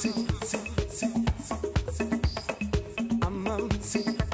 I'm I'm i out. out.